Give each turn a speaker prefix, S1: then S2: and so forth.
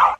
S1: Oh!